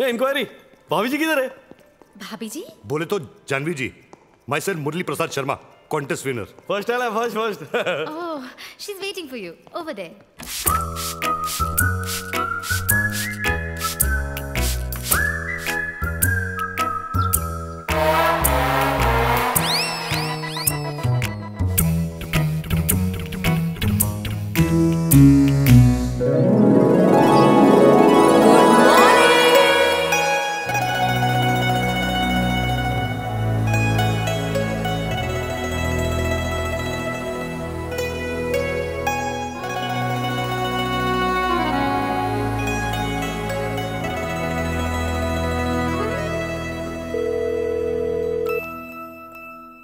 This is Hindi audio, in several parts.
ये इंक्वायरी भाभी जी किधर है? भाभी जी? बोले तो Janhvi ji myself Murli Prasad Sharma contest winner first आला first first Oh, she's waiting for you. Over there.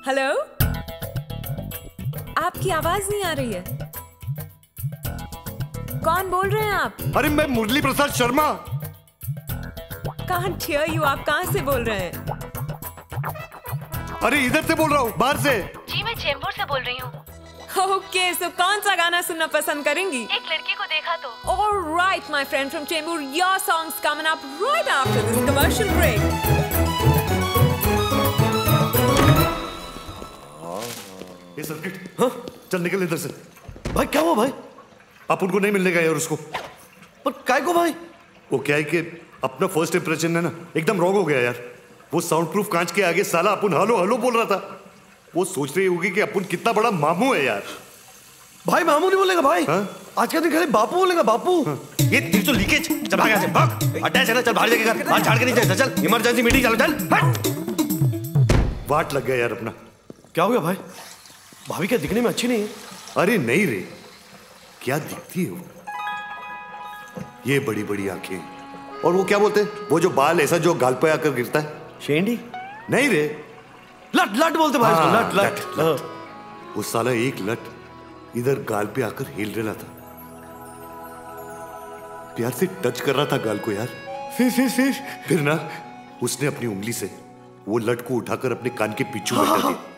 Hello आपकी आवाज़ नहीं आ रही है। कौन बोल रहे हैं आप? अरे मैं Murli Prasad Sharma. Can't hear you आप? कहाँ से बोल रहे हैं? अरे इधर से बोल रहा हूँ बाहर से। जी मैं चेंबूर से बोल रही हूँ। ओके सो कौन सा गाना सुनना पसंद करेंगी? एक लड़की को देखा तो। Alright, my friend from Chembur, your song's coming up right after this commercial break. ये सर्किट हाँ? चल निकल इधर से। भाई क्या हुआ भाई? आप उनको नहीं मिलने का यार उसको। पर काय को भाई? वो क्या है कि अपना फ़र्स्ट इंप्रेशन है ना एकदम रॉन्ग हो गया यार। वो साउंड प्रूफ कांच के आगे साला अपन हलो हलो बोल रहा था। वो सोच रही होगी कि अपन कितना बड़ा मामू है यार। भाई मामू नहीं बोलेगा भाई? हाँ? आज का दिन खाली बापू बोलेगा बापू। ये तेरी तो लीकेज चल भाग से भाग। अटैच है ना चल बाहर जाके कर बाहर झाड़ के नहीं चल इमरजेंसी मीटिंग चलो चल। वाट लग गया यार अपना। क्या हो गया भाई? भाभी क्या दिखने में अच्छी नहीं है? अरे नहीं रे। क्या दिखती है वो? ये बड़ी बड़ी आँखें। और वो क्या बोलते हैं? वो जो बाल ऐसा जो गाल पे आकर गिरता है। शेंडी? नहीं रे। लट लट बोलते भाई हाँ, लट लट। लट, लट। वो साला एक लट इधर गाल पे आकर हिल रहा था। प्यार से टच कर रहा था गाल को यार। फिर फिर फिर फिर ना उसने अपनी उंगली से वो लट को उठाकर अपने कान के पीछू बैठा दिया।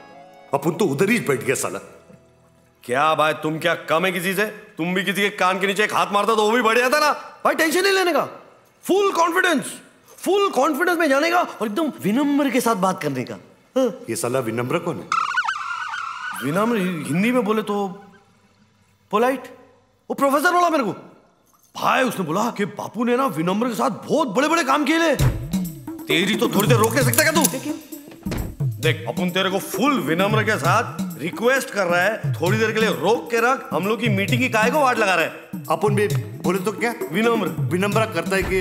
अपन तो उधर ही बैठ गया साला। क्या भाई तुम क्या कम है किसी से? तुम भी किसी के कान के नीचे एक हाथ मारता तो वो भी बढ़ जाता ना। भाई टेंशन नहीं लेने का। फुल कॉन्फिडेंस फुल कॉन्फिडेंस में जाने का और एकदम विनम्र के साथ बात करने का। हाँ, ये साला विनम्र कौन है? विनम्र हिंदी में बोले तो पोलाइट वो प्रोफेसर बोला मेरे को। भाई उसने बोला कि बापू ने ना विनम्र के साथ बहुत बड़े बड़े काम किए ले। तेरी तो थोड़ी देर रोक नहीं सकता क्या तू? देख अपन तेरे को फुल विनम्र के साथ रिक्वेस्ट कर रहा है थोड़ी देर के लिए रोक के रख हम लोग की मीटिंग की काय को वाट लगा रहे हैं? अपन भी बोले तो क्या? विनम्र। विनम्र करता है कि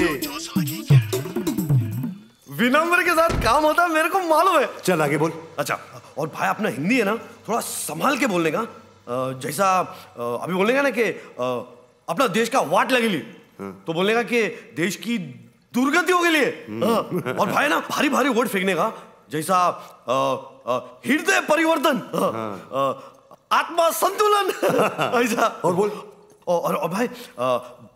विनम्र के साथ काम होता है मेरे को मालूम है। चल आगे बोल। अच्छा और भाई अपना हिंदी है ना थोड़ा संभाल के बोलने का। जैसा अभी बोलने का ना कि अपना देश का वाट लगेली तो बोलने का कि देश की दुर्गति हो गई है हाँ, और भाई ना भारी भारी वर्ड फेंकने का। जैसा हृदय परिवर्तन अ, आत्मा संतुलन ऐसा। और बोल। और, भाई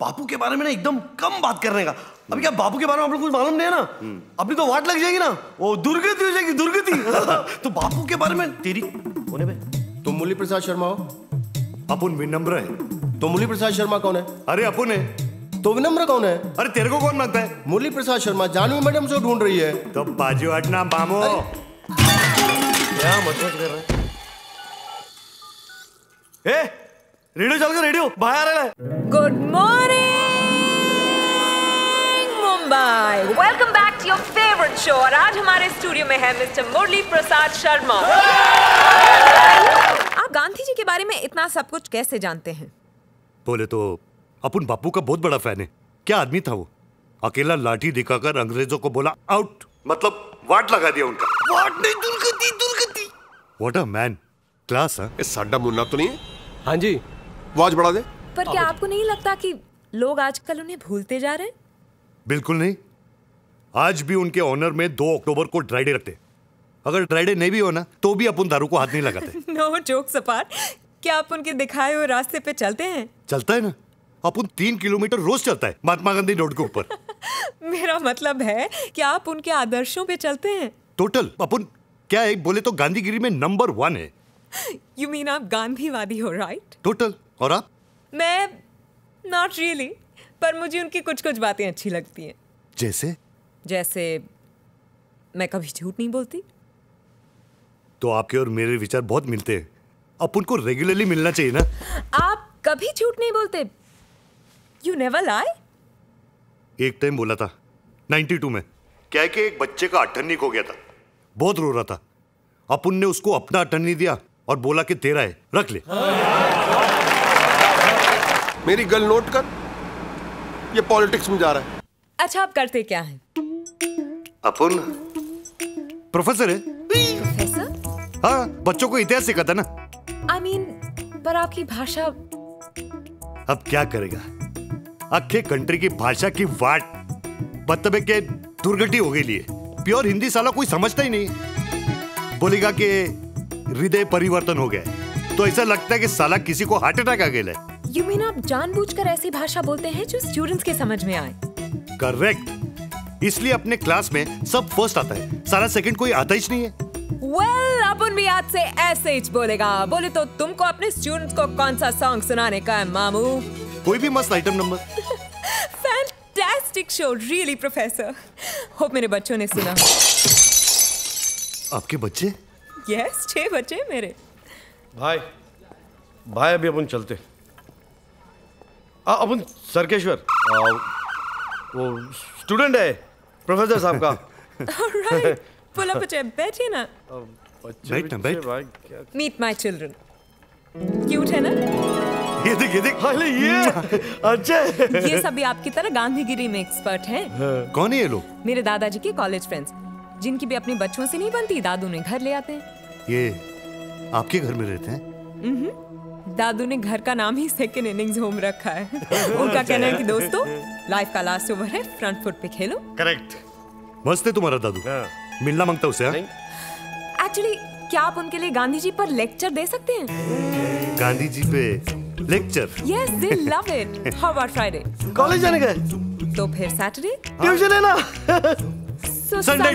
बापू के बारे में ना एकदम कम बात करने का। अभी क्या बापू के बारे में आप लोग कुछ मालूम नहीं है ना? अपनी तो वाट लग जाएगी ना। वो दुर्गति हो जाएगी दुर्गति। तो बापू के बारे में तेरी होने में तुम मुरली प्रसाद शर्मा हो। अपुन विनम्र है। तो मुरली प्रसाद शर्मा कौन है? अरे अपुन है। तो विनम्र कौन है? अरे तेरे को कौन मानता है? मुरली प्रसाद शर्मा जानवी मैडम से ढूंढ रही है। तो बाजू हटना मामो क्या मतलब कर रहे हैं? ए रेडियो चल गया रेडियो बाहर आ रहा है। Good morning, Mumbai welcome back to your favourite show और आज हमारे स्टूडियो में है मिस्टर मुरली प्रसाद शर्मा आप गांधी जी के बारे में इतना सब कुछ कैसे जानते हैं? बोले तो अपन बापू का बहुत बड़ा फ़ैन है। क्या आदमी था वो? अकेला लाठी दिखाकर अंग्रेज़ों को बोला आउट मतलब वाट लगा दिया उनका। वाट नहीं दुर्गति दुर्गति व्हाट अ मैन क्लास है ये साडा मुन्ना तो नहीं हाँ? जी। आवाज़ बढ़ा दे। पर क्या आपको नहीं लगता कि लोग आजकल उन्हें भूलते जा रहे बिल्कुल नहीं। आज भी उनके ऑनर में 2 अक्टूबर को ड्राइडे रखते अगर ड्राइडे नहीं भी हो ना तो भी अपन दारू को हाथ नहीं लगाते। नो जोक्स अपार्ट क्या आप उनके दिखाए हुए रास्ते पे चलते हैं? चलता है ना। अपन तीन किलोमीटर रोज चलता है महात्मा गांधी रोड के ऊपर। मेरा मतलब है कि आप उनके आदर्शों पे चलते हैं। टोटल अपन क्या है बोले तो गांधीगिरी में नंबर वन है। यू मीन आप गांधीवादी हो राइट टोटल और आप? मैं नॉट रियली really, पर मुझे उनकी कुछ कुछ बातें अच्छी लगती हैं। जैसे? जैसे मैं कभी झूठ नहीं बोलती। तो आपके और मेरे विचार बहुत मिलते हैं। अपन को रेगुलरली मिलना चाहिए ना। आप कभी झूठ नहीं बोलते। यू नेवर लाई एक टाइम बोला था 92 में। क्या है कि एक बच्चे का अठन्नी हो गया था। बहुत रो रहा था। अपन ने उसको अपना अठन्नी दिया और बोला कि तेरा है रख ले। मेरी गल नोट कर। ये पॉलिटिक्स में जा रहा है। अच्छा आप करते क्या हैं? अपुन? प्रोफेसर है। प्रोफेसर? हाँ बच्चों को इतिहास सिखाता ना। आई मीन पर आपकी भाषा अब क्या करेगा? अखे कंट्री की भाषा की वाट मतलब है कि दुर्गति हो गई लिए। प्योर हिंदी साला कोई समझता ही नहीं। बोलेगा कि हृदय परिवर्तन हो गया। तो ऐसा लगता है कि साला किसी को हार्ट अटैक आ गया यू मीन आप जानबूझकर ऐसी भाषा बोलते हैं जो स्टूडेंट्स के समझ में आए? करेक्ट इसलिए अपने क्लास में सब फ़र्स्ट आता है। सारा सेकंड कोई आता ही नहीं है। वेल well, अपन भी आज से ऐसे ही बोलेगा। बोले तो तुमको अपने स्टूडेंट्स को कौन सा सॉन्ग सुनाने का है मामू? कोई भी मस्त item number fantastic show really professor hope मेरे बच्चों ने सुना। आपके बच्चे? यस छह बच्चे मेरे। भाई भाई अभी अपन चलते। अपन सरकेश्वर। वो स्टूडेंट है प्रोफेसर साहब का। ऑलराइट पुल अप बच्चे बैठिए ना। बैठ ना, बैठ। मीट माय चिल्ड्रन क्यूट है ना? ये देख ये देख अरे ये। अच्छा। ये सभी आपकी तरह गांधीगिरी में एक्सपर्ट हैं। कौन है ये लोग? मेरे दादाजी के कॉलेज फ्रेंड्स जिनकी भी अपने बच्चों से नहीं बनती दादू ने घर ले आते हैं। ये आपके घर में रहते हैं? दादू ने घर का नाम ही सेकंड इनिंग्स होम रखा है। उनका कहना है कि दोस्तों लाइफ का लास्ट ओवर है फ्रंट फुट पे खेलो। करेक्ट मस्त है तुम्हारा दादू। हाँ। मिलना माँगता उसे हाँ? एक्चुअली क्या आप उनके लिए गांधी जी पर लेक्चर दे सकते हैं? गांधी जी पे lecture yes they love it how about Friday college जाने का तो फिर सैटरडे ट्यूशन है ना So Sunday,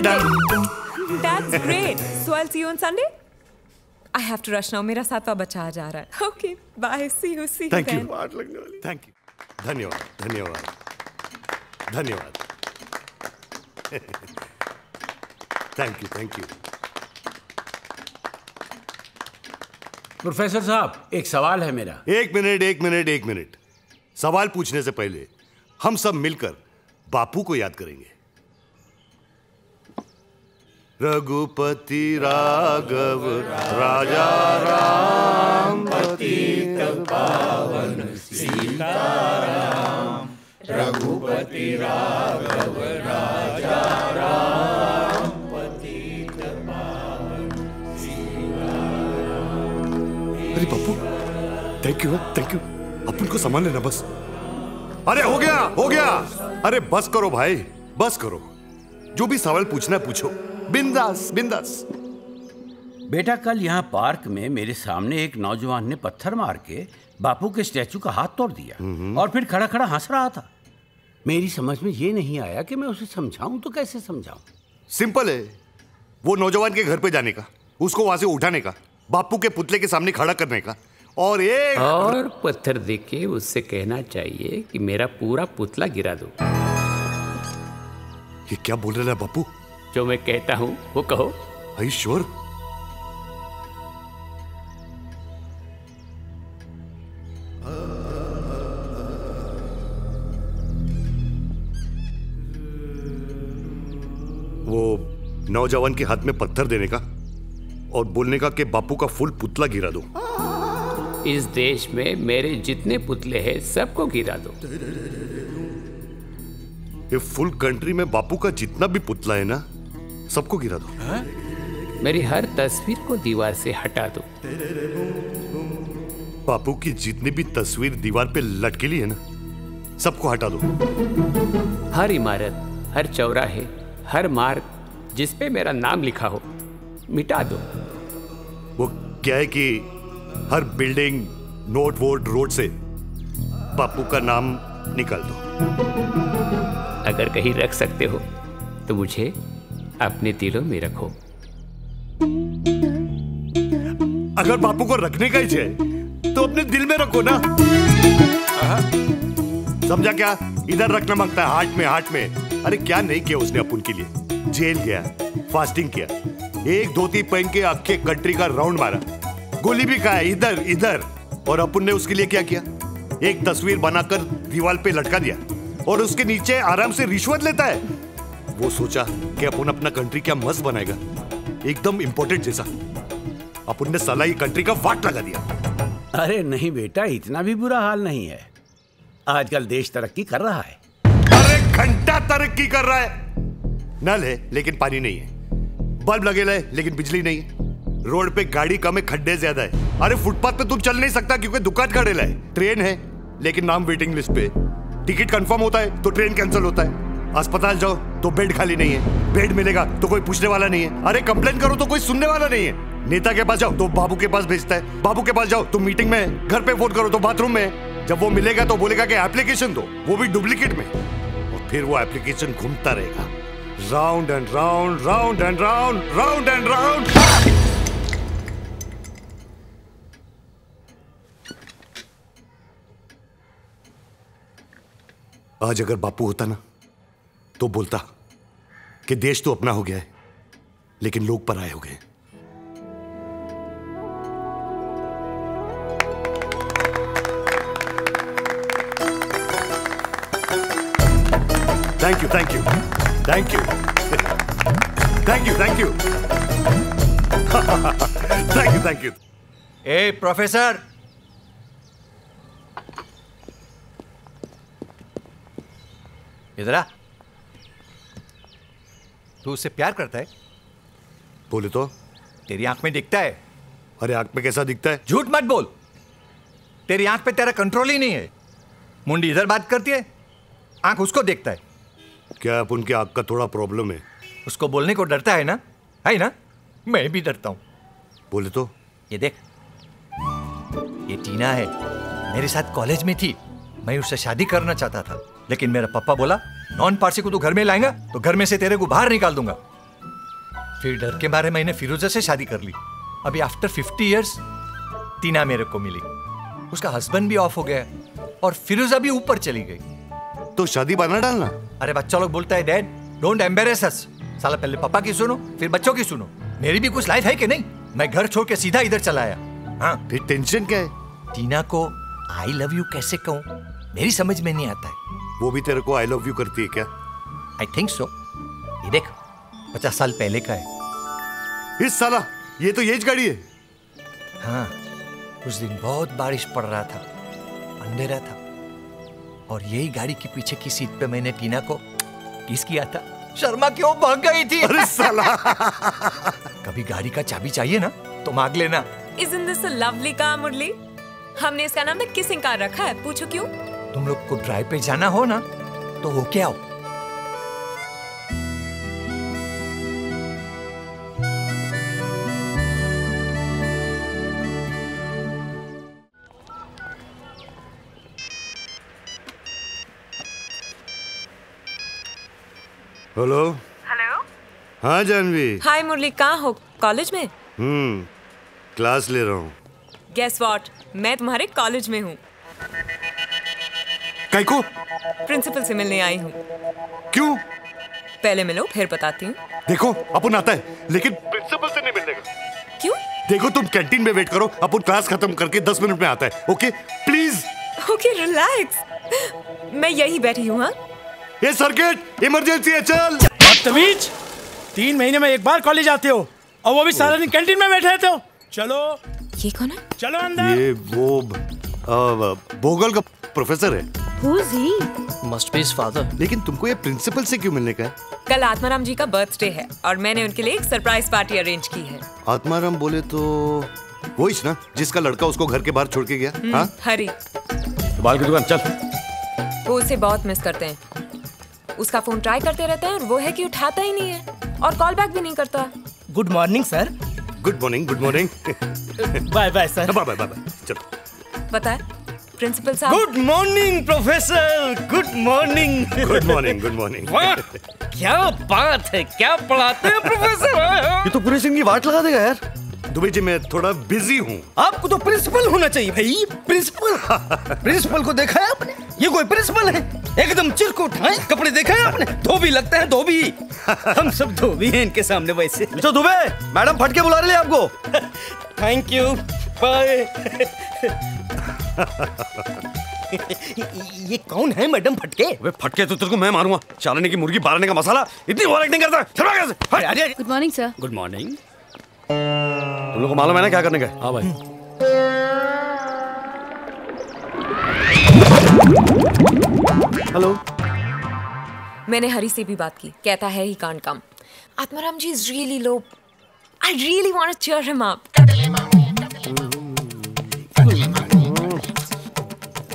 That's great. So I'll see you on Sunday. I have to rush now. मेरा सातवां बच्चा आ जा रहा है. Okay bye see you See you Thank you. लगने वाली। थैंक यू धन्यवाद धन्यवाद धन्यवाद। Thank you thank you professor साहब एक सवाल है मेरा। एक मिनट एक मिनट एक मिनट। सवाल पूछने से पहले हम सब मिलकर बापू को याद करेंगे। रघुपति राघव राजा राम। पतित पावन सीताराम। रघुपति राघव राजा राम। अरे Pappu thank you thank you अपन को सामान लेना बस। अरे हो गया हो गया। अरे बस करो भाई बस करो। जो भी सवाल पूछना पूछो। बिंदास बिंदास। बेटा कल यहाँ पार्क में मेरे सामने एक नौजवान ने पत्थर मार के बापू के स्टैचू का हाथ तोड़ दिया और फिर खड़ा खड़ा हंस रहा था। मेरी समझ में ये नहीं आया कि मैं उसे समझाऊं तो कैसे समझाऊं? सिंपल है। वो नौजवान के घर पे जाने का उसको वहाँ से उठाने का। बापू के पुतले के सामने खड़ा करने का और एक और पत्थर देके उससे कहना चाहिए कि मेरा पूरा पुतला गिरा दो। ये क्या बोल रहा है बापू? जो मैं कहता हूँ वो कहो। आई श्योर वो नौजवान के हाथ में पत्थर देने का। और बोलने का कि बापू का फुल पुतला गिरा दो। इस देश में मेरे जितने पुतले हैं सबको गिरा दो। ये फुल कंट्री में बापू का जितना भी पुतला है ना सबको गिरा दो। हा? मेरी हर तस्वीर को दीवार से हटा दो। बापू की जितनी भी तस्वीर दीवार पे लटकेली है ना सबको हटा दो। हर इमारत हर चौराहे हर मार्ग जिसपे मेरा नाम लिखा हो मिटा दो। क्या है कि हर बिल्डिंग नोट वोट रोड से बापू का नाम निकाल दो। अगर कहीं रख सकते हो तो मुझे अपने दिलों में रखो। अगर बापू को रखने का ही है तो अपने दिल में रखो ना। समझा क्या? इधर रखना माँगता है हार्ट में हार्ट में। अरे क्या नहीं किया उसने अपन के लिए? जेल गया फास्टिंग किया। एक धोती पहन के आखे कंट्री का राउंड मारा। गोली भी खाया इधर इधर। और अपन ने उसके लिए क्या किया? एक तस्वीर बनाकर दीवार पे लटका दिया। और उसके नीचे आराम से रिश्वत लेता है। वो सोचा कि अपन अपना कंट्री क्या मस्त बनाएगा। एकदम इंपॉर्टेंट जैसा। अपन ने साला ये कंट्री का वाट लगा दिया। अरे नहीं बेटा इतना भी बुरा हाल नहीं है। आजकल देश तरक्की कर रहा है। अरे घंटा तरक्की कर रहा है। नल है लेकिन पानी नहीं है। बल्ब लगेला है लेकिन बिजली नहीं है। रोड पे गाड़ी कम है, खड्डे ज़्यादा है। अरे फुटपाथ पे तुम चल नहीं सकता क्योंकि दुकान खड़ेला है। ट्रेन है, लेकिन नाम वेटिंग लिस्ट पे। टिकट कंफर्म होता है तो ट्रेन कैंसिल होता है। अस्पताल जाओ तो बेड खाली नहीं है। बेड मिलेगा तो कोई पूछने वाला नहीं है। अरे कंप्लेन करो तो कोई सुनने वाला नहीं है। नेता के पास जाओ तो बाबू के पास भेजता है। बाबू के पास जाओ तो मीटिंग में घर पे फ़ोन करो तो बाथरूम में जब वो मिलेगा तो बोलेगा कि एप्लीकेशन दो। वो भी डुप्लीकेट में। और फिर वो एप्लीकेशन घूमता रहेगा। Round and round round and round round and round आज अगर बापू होता ना तो बोलता कि देश तो अपना हो गया है, लेकिन लोग पराए हो गए thank you thank you thank you thank you thank you thank you thank you A professor इधर आ। तू उससे प्यार करता है? बोले तो। तेरी आँख में दिखता है। अरे आँख में कैसा दिखता है? झूठ मत बोल। तेरी आँख पे तेरा कंट्रोल ही नहीं है। मुंडी इधर बात करती है आँख उसको देखता है। क्या आप उनकी आँख का थोड़ा प्रॉब्लम है? उसको बोलने को डरता है ना? है ना? मैं भी डरता हूँ। बोले तो। ये देख ये टीना है। मेरे साथ कॉलेज में थी। मैं उससे शादी करना चाहता था। लेकिन मेरा पापा बोला नॉन पारसी को तू घर में लाएगा तो घर में से तेरे को बाहर निकाल दूँगा. फिर डर के मारे मैंने फिरोजा से शादी कर ली। अभी आफ्टर फिफ्टी इयर्स टीना मेरे को मिली। उसका हस्बैंड भी ऑफ़ हो गया और फिरोजा भी ऊपर चली गई। तो शादी बना डालना? अरे बच्चा लोग बोलता है डैड डोंट एम्बेरेस अस साला पहले पापा की सुनो फिर बच्चों की सुनो। मेरी भी कुछ लाइफ है कि नहीं? मैं घर छोड़ के सीधा इधर चला आया। हाँ। फिर टेंशन क्या है? टीना को आई लव यू कैसे कहूँ? मेरी समझ में नहीं आता है। वो भी तेरे को आई लव यू करती है क्या? आई थिंक सो ये देख पचास साल पहले का है। इस साला ये तो येज गाड़ी है। हाँ उस दिन बहुत बारिश पड़ रहा था अंधेरा था। और यही गाड़ी के पीछे की सीट पे मैंने टीना को किस किया था? शर्मा क्यों भाग गई थी। अरे साला। कभी गाड़ी का चाबी चाहिए ना तो मांग लेना। Isn't this a lovely car, मुरली? हमने इसका नाम ना किसिंग कार रखा है। पूछो क्यों? तुम लोग को ड्राइव पे जाना हो ना तो होके आओ। Hello hello? हाँ जानवी। हाय मुरली कहाँ हो? कॉलेज में? हम्म क्लास ले रहा हूँ। गेस व्हाट मैं तुम्हारे कॉलेज में हूँ। कई को प्रिंसिपल से मिलने आई हूँ। क्यों? पहले मिलो फिर बताती हूँ। देखो अपन आता है लेकिन प्रिंसिपल से नहीं मिलने का। क्यों? देखो तुम कैंटीन में वेट करो अपन क्लास खत्म करके दस मिनट में आता है ओके प्लीज़ ओके रिलैक्स मैं यही बैठी हूँ हाँ? ये सर्किट इमरजेंसी है चल! बदतमीज तीन महीने में एक बार कॉलेज आते हो और वो भी सारा दिन कैंटीन में बैठे रहते हो। चलो ये कौन है? चलो अंदर। ये वो भोगल का प्रोफेसर है। Who's he? Must be father लेकिन तुमको ये प्रिंसिपल से क्यों मिलने का है? कल आत्माराम जी का बर्थडे है और मैंने उनके लिए एक सरप्राइज़ पार्टी अरेंज की है। आत्माराम बोले तो वो इस ना जिसका लड़का उसको घर के बाहर छोड़ के गया। हम्म, हाँ? हरी। बाल की दुकान चल। वो उसे बहुत मिस करते हैं। उसका फ़ोन ट्राई करते रहते हैं और वो है कि उठाता ही नहीं है और कॉल बैक भी नहीं करता। Good morning sir good morning good morning bye bye sir bye bye bye bye चलो है प्रिंसिपल साहब। Good morning professor good morning good morning good morning क्या बात है क्या पढ़ाते हैं प्रोफेसर ये तो पूरे सिंह की वाट लगा देगा यार। दुबे जी मैं थोड़ा बिज़ी हूँ। आपको तो प्रिंसिपल होना चाहिए भाई प्रिंसिपल प्रिंसिपल को देखा है आपने? ये कोई प्रिंसिपल है? एकदम चिरकुट हैं कपड़े देखे हैं आपने धोबी लगते हैं धोबी। हम सब धोबी हैं इनके सामने वैसे। मिस्टर दुबे मैडम फटके बुला रही है आपको। थैंक यू बाय ये कौन है मैडम फटके? वे फटके तो तेरे को मैं मारूँगा। चालने की मुर्गी बारने का मसाला इतनी ओवर एक्टिंग करता है। चलो आगे से। Good morning sir good morning तुम लोग को मालूम है ना क्या करने का हाँ भाई। हेलो मैंने हरी से भी बात की। कहता है he can't come Atmaram ji is really low I really want to cheer him up.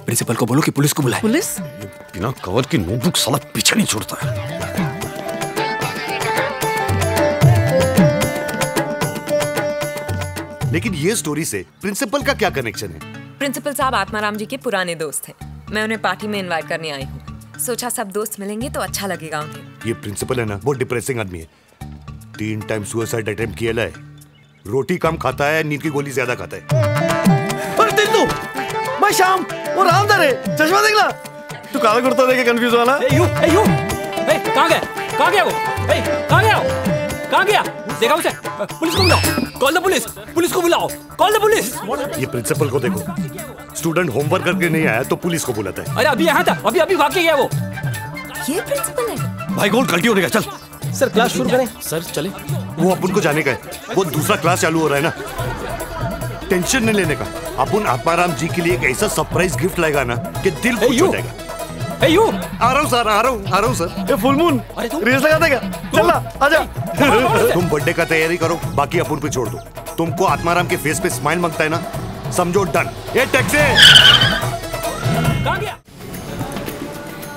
Principal को बोलो कि पुलिस को बुलाए। पुलिस? बिना कवर की नोटबुक साला पीछे नहीं छोड़ता है। लेकिन ये स्टोरी से प्रिंसिपल का क्या कनेक्शन है? प्रिंसिपल साहब आत्माराम जी के पुराने दोस्त हैं। मैं उन्हें पार्टी में इनवाइट करने आई हूँ। सोचा सब दोस्त मिलेंगे तो अच्छा लगेगा उन्हें। ये प्रिंसिपल है ना बहुत डिप्रेसिंग आदमी है। तीन टाइम सुसाइड अटेम्प्ट किया है। रोटी कम खाता है नींद की गोली ज़्यादा खाता है। अरे तेज तू भाई श्याम वो रामदार है चश्मा देख ला। तू काला कुर्ता देखे कंफ्यूज वाला ए यू ए यू ए कहाँ गया? कहाँ गया वो? ए कहाँ गया वो? कहाँ गया? देखा उसे? पुलिस को बुलाओ। कॉल द पुलिस पुलिस को बुलाओ। कॉल द पुलिस ये प्रिंसिपल को देखो। स्टूडेंट होमवर्क करके नहीं आया तो पुलिस को बुलाता है। अरे अभी यहाँ था अभी अभी भाग के गया वो। ये प्रिंसिपल है। भाई गोल कल्टी होने का चल। सर क्लास शुरू करें। सर चले। वो अपन को जाने का है। वो दूसरा क्लास चालू हो रहा है ना। टेंशन नहीं लेने का। अपन आत्माराम जी के लिए एक ऐसा सरप्राइज़ गिफ्ट लाएगा ना कि दिल खुश हो जाएगा। ए यू आ रहा हूँ सर आ रहा हूँ आ रहा हूँ सर। ये फुल मून रेस लगा देगा चल आजा तुम बर्थडे का तैयारी करो बाकी अपन पे छोड़ दो। तुमको आत्माराम के फेस पे स्माइल माँगता है ना समझो डन। ये टैक्सी। कहाँ गया?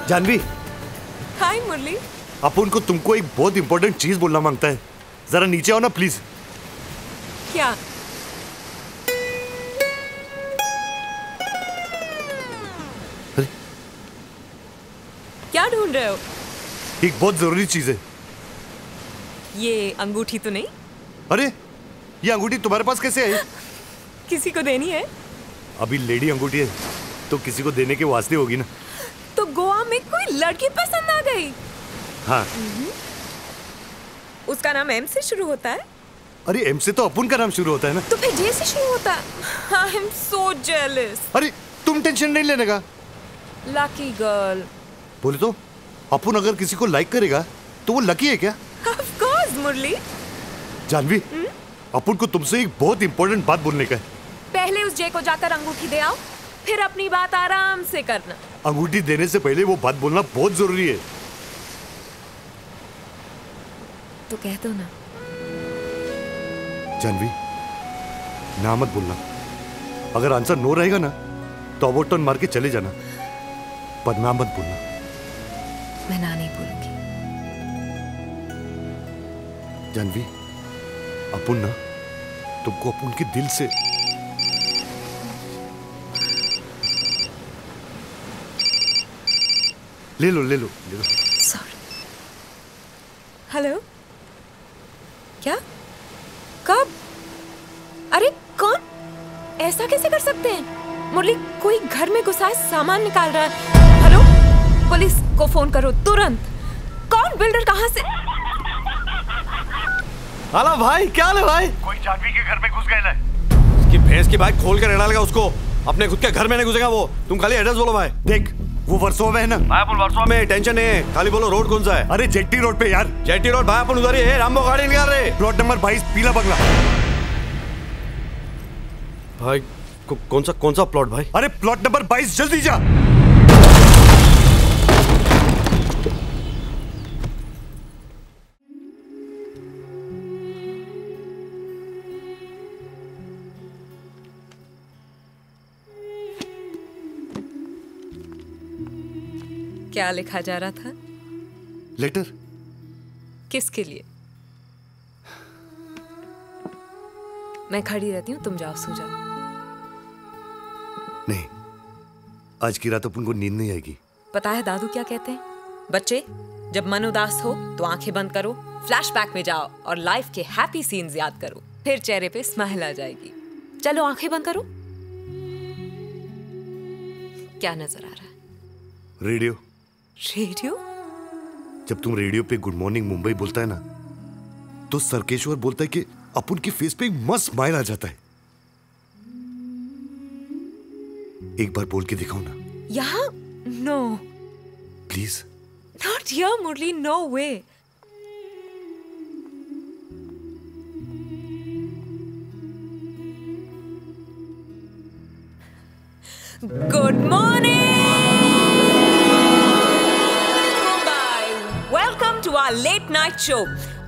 जानवी। हाय मुरली। अपन को तुमको एक बहुत इंपॉर्टेंट चीज़ बोलना माँगता है। जरा नीचे आओ ना प्लीज़ क्या? क्या ढूंढ रहे हो? एक बहुत ज़रूरी चीज़ है। ये अंगूठी तो नहीं? अरे ये अंगूठी तुम्हारे पास कैसे आई? किसी को देनी है? अभी लेडी अंगूठी है तो किसी को देने के वास्ते होगी ना। तो गोवा में कोई लड़की पसंद आ गई? हाँ। उसका नाम एम से शुरू होता है। अरे एम से तो अपन का नाम शुरू होता है ना। तो फिर जे से शुरू होता है। आई एम सो जेलस अरे तुम टेंशन नहीं लेने का। लकी गर्ल बोले तो अपन अगर किसी को लाइक करेगा तो वो लकी है क्या? Of course Murali. जानवी अपन को तुमसे एक बहुत इंपॉर्टेंट बात बोलने का है। पहले उस जे को जाकर अंगूठी दे आओ फिर अपनी बात आराम से करना। अंगूठी देने से पहले वो बात बोलना बहुत ज़रूरी है। तो कह दो ना। जानवी ना मत बोलना। अगर आंसर नो रहेगा ना तो अबोट टर्न मार के चले जाना। पर ना मत बोलना। मैं ना नहीं बोलूँगी। जानवी अपुन ना तुमको अपुन के दिल से ले लो ले लो ले लो हेलो क्या? कब? अरे कौन? ऐसा कैसे कर सकते हैं? मुरली कोई घर में घुसा है सामान निकाल रहा है। हेलो पुलिस को फ़ोन करो तुरंत। कौन? बिल्डर कहाँ से? हाला भाई क्या हाल है भाई? कोई जानवी के घर में घुस गए है उसकी भैंस की बाइक खोल कर डालेगा उसको। अपने खुद के घर में नहीं घुसेगा वो। तुम खाली एड्रेस बोलो भाई। देख। वो वर्सो में है ना। भाई अपन वर्सों में टेंशन नहीं है खाली बोलो रोड कौन सा है? अरे जेट्टी रोड पे यार। जेट्टी रोड भाई अपन उधर ही है रामबो गाड़ी निकाल रहे। प्लॉट नंबर बाईस पीला बंगला। भाई कौन सा कौन सा प्लॉट भाई? अरे प्लॉट नंबर बाईस जल्दी जा। क्या लिखा जा रहा था? लेटर। किसके लिए? मैं खड़ी रहती हूँ तुम जाओ सो जाओ। नहीं आज की रात अपन को नींद नहीं आएगी। पता है दादू क्या कहते हैं? बच्चे जब मन उदास हो तो आँखें बंद करो फ्लैशबैक में जाओ और लाइफ के हैप्पी सीन्स याद करो फिर चेहरे पे स्माइल आ जाएगी। चलो आँखें बंद करो। क्या नज़र आ रहा है? रेडियो रेडियो जब तुम रेडियो पे गुड मॉर्निंग मुंबई बोलता है ना तो सरकेश्वर बोलता है कि अपुन की फेस पे एक मस्त स्माइल आ जाता है। एक बार बोल के दिखाओ ना। यहाँ? No please not here Murali no way good morning to our late night show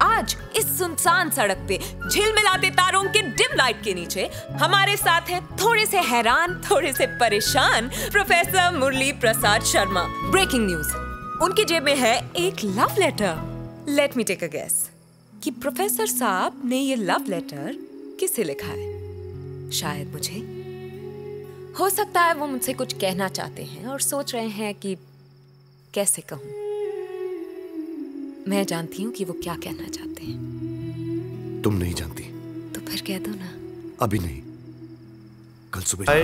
आज इस सुनसान सड़क पे झिलमिलाते तारों के डिम लाइट के नीचे हमारे साथ हैं थोड़े से हैरान, थोड़े से परेशान professor Murali Prasad Sharma. Breaking news उनकी जेब में है एक love letter let me take a guess कि प्रोफेसर साहब ने ये लव लेटर किसे लिखा है? शायद मुझे। हो सकता है वो मुझसे कुछ कहना चाहते हैं और सोच रहे हैं कि कैसे कहूँ। मैं जानती हूँ कि वो क्या कहना चाहते हैं। तुम नहीं जानती। तो फिर कह दो ना। अभी नहीं। कल सुबह। भाई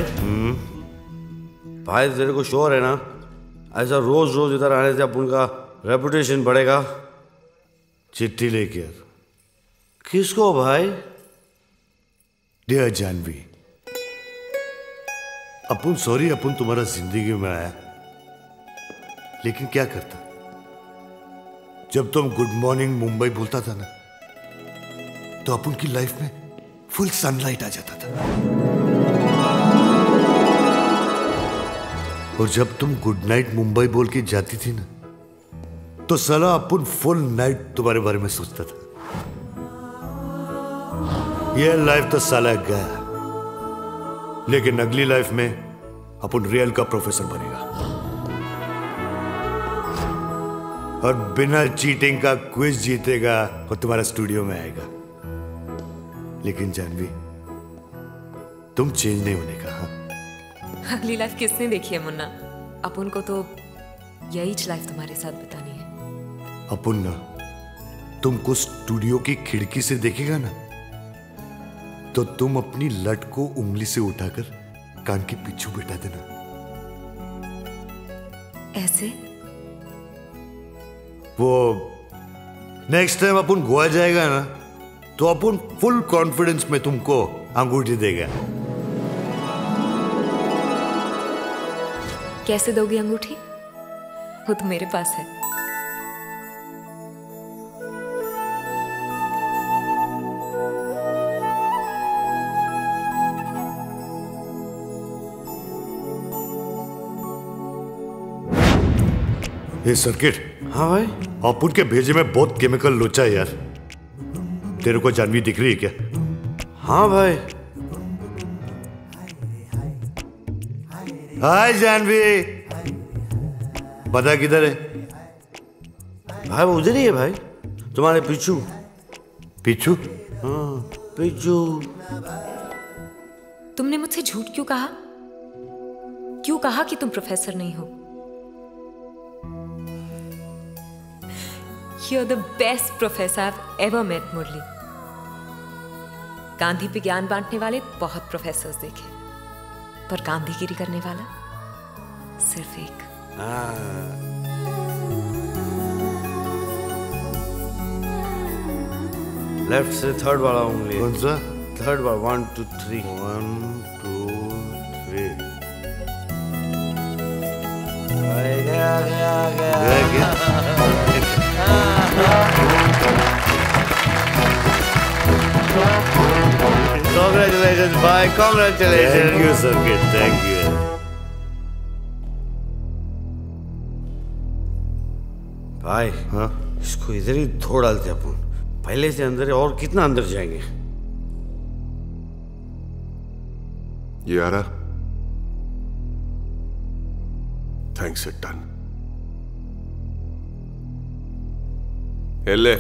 भाई तेरे को शोर है ना? ऐसा रोज रोज इधर आने से अपन का रेपुटेशन बढ़ेगा। चिट्ठी लेके किसको भाई? डियर जानवी अपुन सॉरी अपुन तुम्हारा ज़िंदगी में आया। लेकिन क्या करता? जब तुम गुड मॉर्निंग मुंबई बोलता था ना तो अपुन की लाइफ में फुल सनलाइट आ जाता था। और जब तुम गुड नाइट मुंबई बोल के जाती थी ना तो सला अपन फुल नाइट तुम्हारे बारे में सोचता था। ये लाइफ तो साला गया। लेकिन अगली लाइफ में अपन रियल का प्रोफेसर बनेगा। और बिना चीटिंग का क्विज जीतेगा और तुम्हारा स्टूडियो में आएगा। लेकिन जानवी तुम चेंज नहीं होने का हाँ? अगली लाइफ किसने देखी है मुन्ना? अपन को तो यही लाइफ तुम्हारे साथ बितानी है। अपन ना तुमको स्टूडियो की खिड़की से देखेगा ना? तो तुम अपनी लट को उंगली से उठाकर कान के पीछू बैठा देना। ऐसे? वो नेक्स्ट टाइम अपन गोवा जाएगा ना तो अपन फुल कॉन्फिडेंस में तुमको अंगूठी देगा। कैसे दोगी अंगूठी? वो तो मेरे पास है। ये सर्किट हाँ भाई। अपन के भेजे में बहुत केमिकल लोचा है यार। तेरे को जानवी दिख रही है क्या? हाँ भाई। हाय जानवी। बता किधर है? भाई वो उधर ही है भाई। तुम्हारे पीछू। पीछू? हाँ पीछू। तुमने मुझसे झूठ क्यों कहा? क्यों कहा कि तुम प्रोफेसर नहीं हो? You're the best professor I've ever met, मुरली गांधी पे ज्ञान बांटने वाले बहुत प्रोफेसर्स देखे। पर गांधीगिरी करने वाला सिर्फ़ एक। लेफ़्ट से थर्ड वाला उंगली कौन सा? थर्ड वाला one two three one two three गया गया गया। Congratulations, bye. Congratulations. Thank you circuit thank you भाई हाँ इसको इधर ही धो डालते अपन पहले से अंदर है और कितना अंदर जाएँगे ये आ रहा थैंक्स ए टन ¡Ella!